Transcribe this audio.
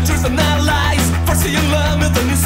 the truth and not lies. Forcing love with a new